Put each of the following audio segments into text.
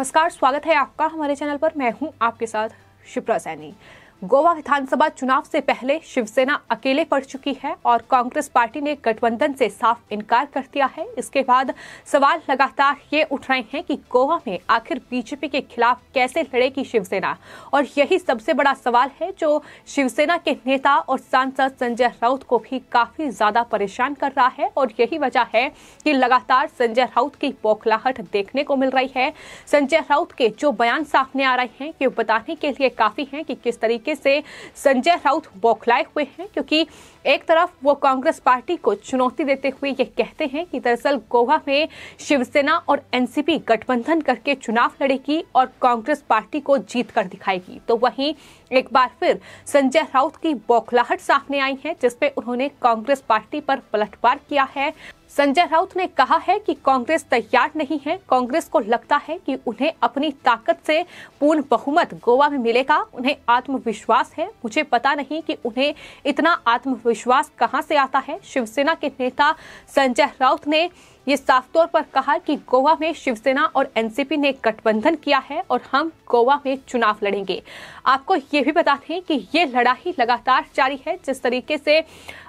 नमस्कार स्वागत है आपका हमारे चैनल पर। मैं हूँ आपके साथ शिप्रा सैनी। गोवा विधानसभा चुनाव से पहले शिवसेना अकेले पड़ चुकी है और कांग्रेस पार्टी ने गठबंधन से साफ़ इनकार कर दिया है। इसके बाद सवाल लगातार ये उठ रहे हैं कि गोवा में आखिर बीजेपी के खिलाफ कैसे लड़ेगी शिवसेना? और यही सबसे बड़ा सवाल है जो शिवसेना के नेता और सांसद संजय राउत को भी काफ़ी ज़्यादा परेशान कर रहा है और यही वजह है कि लगातार संजय राउत की बौखलाहट देखने को मिल रही है। संजय राउत के जो बयान सामने आ रहे हैं कि बताने के लिए काफ़ी है कि किस तरीके तरीके से संजय राउत बौखलाए हुए हैं, क्योंकि एक तरफ़ वो कांग्रेस पार्टी को चुनौती देते हुए ये कहते हैं कि दरअसल गोवा में शिवसेना और एनसीपी गठबंधन करके चुनाव लड़ेगी और कांग्रेस पार्टी को जीत कर दिखाएगी। तो वहीं एक बार फिर संजय राउत की बौखलाहट सामने आई है, जिसपे उन्होंने कांग्रेस पार्टी पर पलटवार किया है। संजय राउत ने कहा है कि कांग्रेस तैयार नहीं है। कांग्रेस को लगता है कि उन्हें अपनी ताकत से पूर्ण बहुमत गोवा में मिलेगा। उन्हें आत्मविश्वास है। मुझे पता नहीं कि उन्हें इतना आत्मविश्वास कहाँ से आता है। शिवसेना के नेता संजय राउत ने ये साफ़ तौर पर कहा कि गोवा में शिवसेना और एनसीपी ने गठबंधन किया है और हम गोवा में चुनाव लड़ेंगे। आपको ये भी बता दें कि ये लड़ाई लगातार जारी है। जिस तरीके से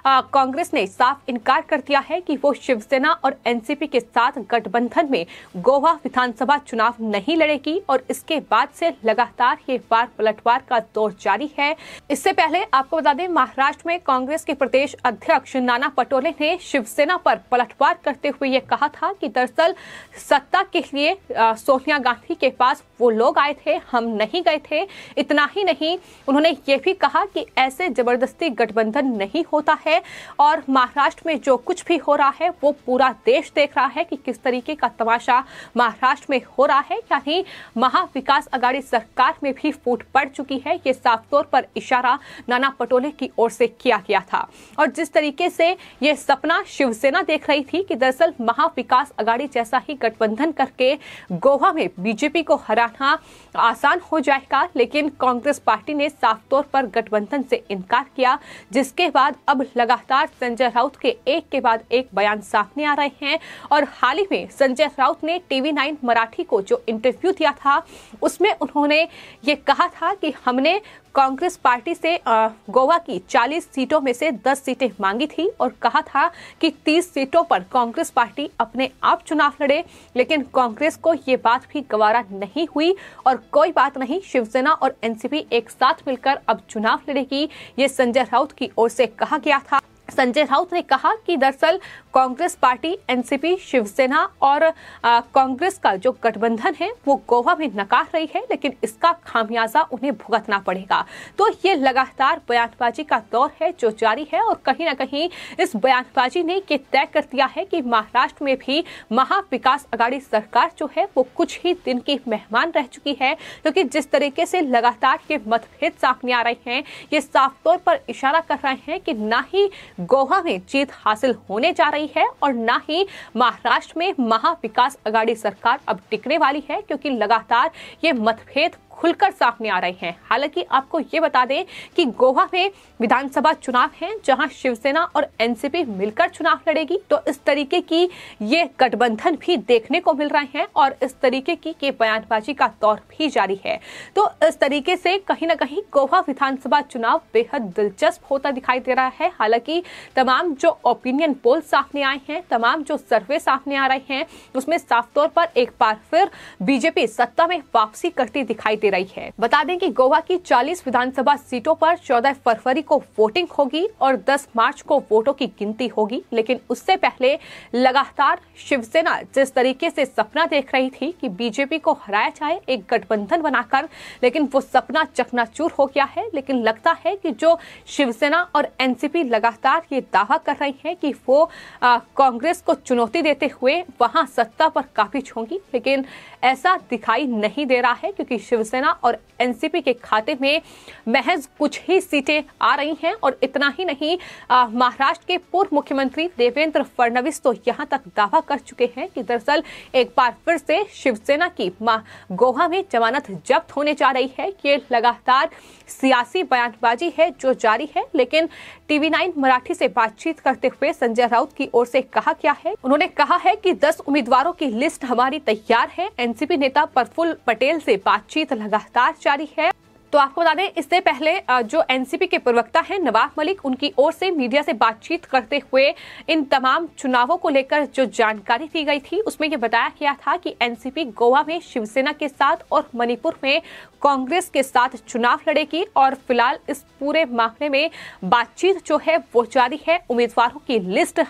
कांग्रेस ने साफ़ इनकार कर दिया है कि वो शिवसेना और एनसीपी के साथ गठबंधन में गोवा विधानसभा चुनाव नहीं लड़ेगी और इसके बाद से लगातार ये वार पलटवार का दौर जारी है। इससे पहले आपको बता दें, महाराष्ट्र में कांग्रेस के प्रदेश अध्यक्ष नाना पटोले ने शिवसेना पर पलटवार करते हुए ये कहा था कि दरअसल सत्ता के लिए सोनिया गांधी के पास वो लोग आए थे, हम नहीं गए थे, इतना ही नहीं। उन्होंने ये भी कहा कि ऐसे ज़बरदस्ती गठबंधन नहीं होता है और महाराष्ट्र में जो कुछ भी हो रहा है, वो पूरा देश देख रहा है कि किस तरीके का तमाशा महाराष्ट्र में हो रहा है। यानी महाविकास अगाड़ी सरकार में भी फूट पड़ चुकी है। ये साफ़ तौर पर इशारा नाना पटोले की ओर से किया गया था। और जिस तरीके से ये सपना शिवसेना देख रही थी कि दरअसल महाविकास अगाड़ी जैसा ही गठबंधन करके गोवा में बीजेपी को हराना आसान हो जाएगा, लेकिन कांग्रेस पार्टी ने साफ़ तौर पर गठबंधन से इनकार किया, जिसके बाद अब लगातार संजय राउत के एक के बाद एक बयान सामने आ रहे हैं। और हाल ही में संजय राउत ने टीवी नाइन मराठी को जो इंटरव्यू दिया था, उसमें उन्होंने ये कहा था कि हमने कांग्रेस पार्टी से गोवा की 40 सीटों में से 10 सीटें मांगी थी और कहा था कि 30 सीटों पर कांग्रेस पार्टी अपने आप चुनाव लड़े, लेकिन कांग्रेस को ये बात भी गवारा नहीं हुई और कोई बात नहीं, शिवसेना और एनसीपी एक साथ मिलकर अब चुनाव लड़ेगी। ये संजय राउत की ओर से कहा गया था। संजय राउत ने कहा कि दरअसल कांग्रेस पार्टी, एनसीपी, शिवसेना और कांग्रेस का जो गठबंधन है, वो गोवा में नकार रही है, लेकिन इसका खामियाजा उन्हें भुगतना पड़ेगा। तो ये लगातार बयानबाजी का दौर है जो जारी है और कहीं ना कहीं इस बयानबाजी ने ये तय कर दिया है कि महाराष्ट्र में भी महाविकास अगाड़ी सरकार जो है, वो कुछ ही दिन की मेहमान रह चुकी है, क्योंकि जिस तरीके से लगातार ये मतभेद सामने आ रहे हैं, ये साफ़ तौर पर इशारा कर रहे हैं कि ना ही गोवा में जीत हासिल होने जा रही है और ना ही महाराष्ट्र में महाविकास अगाड़ी सरकार अब टिकने वाली है, क्योंकि लगातार ये मतभेद खुलकर सामने आ रहे हैं। हालाँकि आपको ये बता दें कि गोवा में विधानसभा चुनाव है, जहाँ शिवसेना और एनसीपी मिलकर चुनाव लड़ेगी तो इस तरीके की ये गठबंधन भी देखने को मिल रहे हैं और इस तरीके की ये बयानबाजी का दौर भी जारी है। तो इस तरीके से कहीं ना कहीं गोवा विधानसभा चुनाव बेहद दिलचस्प होता दिखाई दे रहा है। हालाँकि तमाम जो ओपिनियन पोल सामने आए हैं, तमाम जो सर्वे सामने आ रहे हैं, उसमें साफ़ तौर पर एक बार फिर बीजेपी सत्ता में वापसी करती दिखाई दे रही है। बता दें कि गोवा की 40 विधानसभा सीटों पर 14 फरवरी को वोटिंग होगी और 10 मार्च को वोटों की गिनती होगी। लेकिन उससे पहले लगातार शिवसेना जिस तरीके से सपना देख रही थी कि बीजेपी को हराया जाए, एक गठबंधन बनाकर, लेकिन वो सपना चकनाचूर हो गया है। लेकिन लगता है कि जो शिवसेना और एनसीपी लगातार ये दावा कर रही है कि वो कांग्रेस को चुनौती देते हुए वहाँ सत्ता पर काफ़ी होंगी। लेकिन ऐसा दिखाई नहीं दे रहा है, क्योंकि शिवसेना शिवसेना और एनसीपी के खाते में महज कुछ ही सीटें आ रही हैं और इतना ही नहीं महाराष्ट्र के पूर्व मुख्यमंत्री देवेंद्र फडणवीस तो यहाँ तक दावा कर चुके हैं कि दरअसल एक बार फिर से शिवसेना की गोवा में जमानत जब्त होने जा रही है। ये लगातार सियासी बयानबाजी है जो जारी है, लेकिन टीवी नाइन मराठी से बातचीत करते हुए संजय राउत की ओर से कहा क्या है? उन्होंने कहा है कि 10 उम्मीदवारों की लिस्ट हमारी तैयार है। एनसीपी नेता प्रफुल्ल पटेल से बातचीत लगातार जारी है। तो आपको बता दें, इससे पहले जो एनसीपी के प्रवक्ता हैं, नवाब मलिक, उनकी ओर से मीडिया से बातचीत करते हुए इन तमाम चुनावों को लेकर जो जानकारी दी गई थी, उसमें ये बताया गया था कि एनसीपी गोवा में शिवसेना के साथ और मणिपुर में कांग्रेस के साथ चुनाव लड़ेगी और फ़िलहाल इस पूरे मामले में बातचीत जो है, वो जारी है। उम्मीदवारों की लिस्ट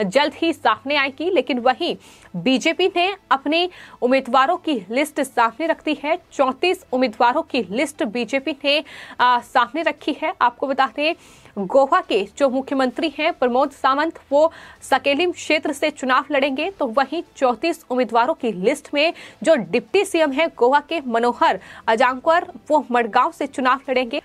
जल्द ही सामने आएगी, लेकिन वहीं बीजेपी ने अपने उम्मीदवारों की लिस्ट सामने रखती है। चौतीस उम्मीदवारों की लिस्ट बीजेपी ने सामने रखी है। आपको बता दें, गोवा के जो मुख्यमंत्री हैं, प्रमोद सावंत, वो सकेलिम क्षेत्र से चुनाव लड़ेंगे। तो वहीं चौतीस उम्मीदवारों की लिस्ट में जो डिप्टी सीएम है, गोवा के मनोहर अजांकर वो मडगांव से चुनाव लड़ेंगे।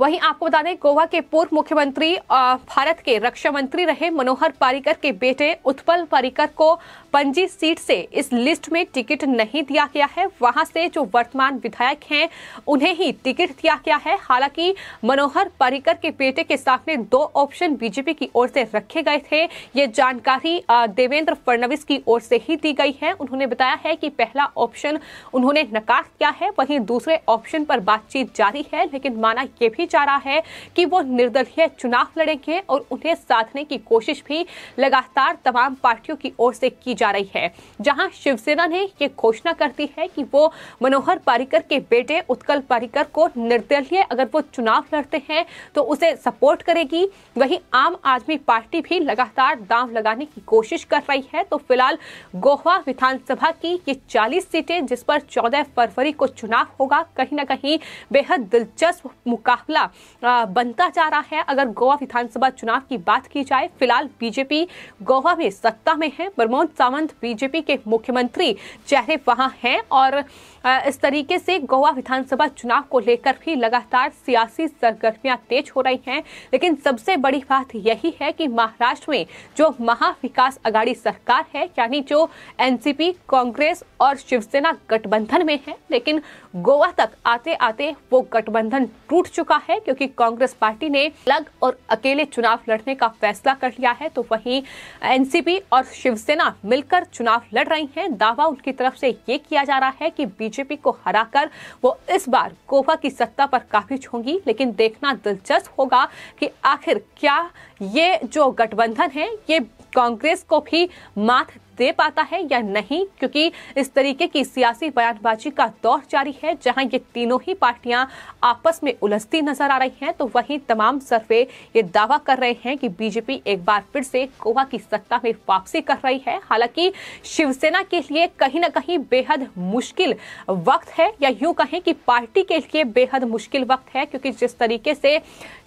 वहीं आपको बता दें, गोवा के पूर्व मुख्यमंत्री भारत के रक्षा मंत्री रहे मनोहर पारिकर के बेटे उत्पल पारिकर को पंजी सीट से इस लिस्ट में टिकट नहीं दिया गया है। वहाँ से जो वर्तमान विधायक हैं, उन्हें ही टिकट दिया गया है। हालाँकि मनोहर पारिकर के बेटे के सामने दो ऑप्शन बीजेपी की ओर से रखे गए थे। ये जानकारी देवेंद्र फडणवीस की ओर से ही दी गई है। उन्होंने बताया है कि पहला ऑप्शन उन्होंने नकार किया है। वहीं दूसरे ऑप्शन पर बातचीत जारी है, लेकिन माना यह भी जा रहा है कि वो निर्दलीय चुनाव लड़ेंगे और उन्हें साधने की कोशिश भी लगातार तमाम पार्टियों की ओर से की जा रही है। जहाँ शिवसेना ने ये घोषणा कर दी है कि वो मनोहर पारिकर के बेटे उत्कल पारिकर को निर्दलीय अगर वो चुनाव लड़ते हैं तो उसे सपोर्ट करेगी। वहीं आम आदमी पार्टी भी लगातार दाव लगाने की कोशिश कर रही है। तो फ़िलहाल गोवा विधानसभा की ये 40 सीटें जिस पर 14 फरवरी को चुनाव होगा, कहीं ना कहीं बेहद दिलचस्प मुकाबला मामला बनता जा रहा है। अगर गोवा विधानसभा चुनाव की बात की जाए, फ़िलहाल बीजेपी गोवा में सत्ता में है। प्रमोद सावंत बीजेपी के मुख्यमंत्री चेहरे वहाँ हैं और इस तरीके से गोवा विधानसभा चुनाव को लेकर भी लगातार सियासी सरगर्मियाँ तेज हो रही हैं। लेकिन सबसे बड़ी बात यही है कि महाराष्ट्र में जो महाविकास अगाड़ी सरकार है, यानी जो एनसीपी, कांग्रेस और शिवसेना गठबंधन में है, लेकिन गोवा तक आते आते वो गठबंधन टूट चुका है क्योंकि कांग्रेस पार्टी ने अलग और अकेले चुनाव लड़ने का फैसला कर लिया है तो वहीं एनसीपी और शिवसेना मिलकर चुनाव लड़ रही हैं। दावा उनकी तरफ़ से ये किया जा रहा है कि बीजेपी को हराकर वो इस बार गोवा की सत्ता पर काबिज होंगी लेकिन देखना दिलचस्प होगा कि आखिर क्या ये जो गठबंधन है, ये कांग्रेस को भी मात दे पाता है या नहीं, क्योंकि इस तरीके की सियासी बयानबाजी का दौर जारी है, जहाँ ये तीनों ही पार्टियाँ आपस में उलझती नज़र आ रही हैं। तो वहीं तमाम सर्वे ये दावा कर रहे हैं कि बीजेपी एक बार फिर से गोवा की सत्ता में वापसी कर रही है। हालाँकि शिवसेना के लिए कहीं ना कहीं बेहद मुश्किल वक्त है, या यूँ कहें कि पार्टी के लिए बेहद मुश्किल वक्त है, क्योंकि जिस तरीके से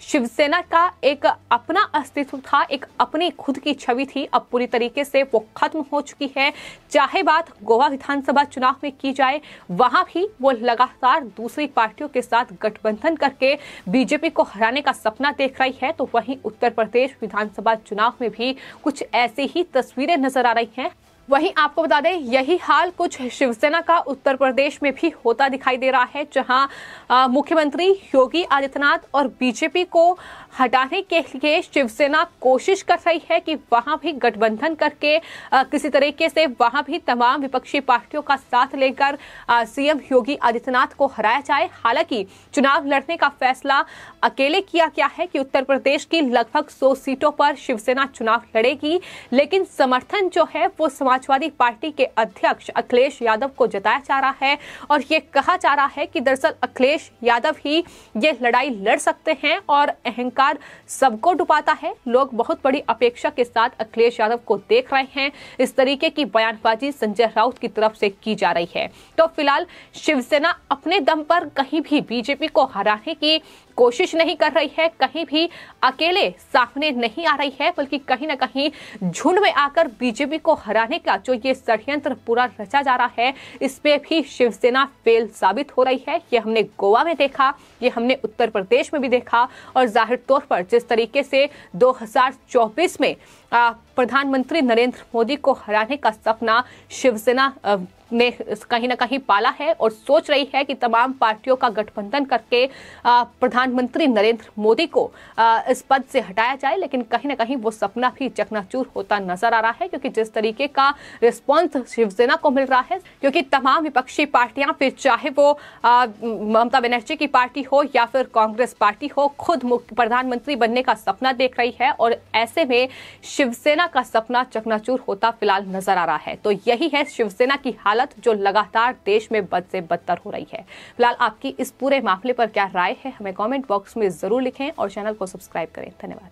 शिवसेना का एक अपना अस्तित्व था, एक अपनी खुद की छवि थी, अब पूरी तरीके से वो खत्म हो चुकी है। चाहे बात गोवा विधानसभा चुनाव में की जाए, वहाँ भी वो लगातार दूसरी पार्टियों के साथ गठबंधन करके बीजेपी को हराने का सपना देख रही है। तो वहीं उत्तर प्रदेश विधानसभा चुनाव में भी कुछ ऐसी ही तस्वीरें नज़र आ रही हैं। वहीं आपको बता दें यही हाल कुछ शिवसेना का उत्तर प्रदेश में भी होता दिखाई दे रहा है जहाँ मुख्यमंत्री योगी आदित्यनाथ और बीजेपी को हटाने के लिए शिवसेना कोशिश कर रही है कि वहाँ भी गठबंधन करके आ, किसी तरीके से वहाँ भी तमाम विपक्षी पार्टियों का साथ लेकर सीएम योगी आदित्यनाथ को हराया जाए। हालाँकि चुनाव लड़ने का फैसला अकेले किया गया है कि उत्तर प्रदेश की लगभग सौ सीटों पर शिवसेना चुनाव लड़ेगी लेकिन समर्थन जो है वो समाजवादी पार्टी के अध्यक्ष अखिलेश यादव को जताया जा रहा है और ये कहा जा रहा है कि दरअसल अखिलेश यादव ही ये लड़ाई लड़ सकते हैं और अहंकार सबको डुबाता है। लोग बहुत बड़ी अपेक्षा के साथ अखिलेश यादव को देख रहे हैं। इस तरीके की बयानबाजी संजय राउत की तरफ़ से की जा रही है। तो फ़िलहाल शिवसेना अपने दम पर कहीं भी बीजेपी को हराने की कोशिश नहीं कर रही है। कहीं भी अकेले सामने नहीं आ रही है, बल्कि कहीं ना कहीं झुंड में आकर बीजेपी को हराने का जो ये षड्यंत्र पूरा रचा जा रहा है, इसमें भी शिवसेना फेल साबित हो रही है। ये हमने गोवा में देखा, ये हमने उत्तर प्रदेश में भी देखा, और ज़ाहिर तौर पर जिस तरीके से 2024 में प्रधानमंत्री नरेंद्र मोदी को हराने का सपना शिवसेना ने कहीं ना कहीं पाला है और सोच रही है कि तमाम पार्टियों का गठबंधन करके प्रधानमंत्री नरेंद्र मोदी को इस पद से हटाया जाए। लेकिन कहीं ना कहीं वो सपना भी चकनाचूर होता नज़र आ रहा है, क्योंकि जिस तरीके का रिस्पॉन्स शिवसेना को मिल रहा है, क्योंकि तमाम विपक्षी पार्टियाँ, फिर चाहे वो ममता बनर्जी की पार्टी हो या फिर कांग्रेस पार्टी हो, खुद प्रधानमंत्री बनने का सपना देख रही है और ऐसे में शिवसेना का सपना चकनाचूर होता फ़िलहाल नज़र आ रहा है। तो यही है शिवसेना की हालत। हालत जो लगातार देश में बद से बदतर हो रही है। फ़िलहाल आपकी इस पूरे मामले पर क्या राय है, हमें कॉमेंट बॉक्स में ज़रूर लिखें और चैनल को सब्सक्राइब करें। धन्यवाद।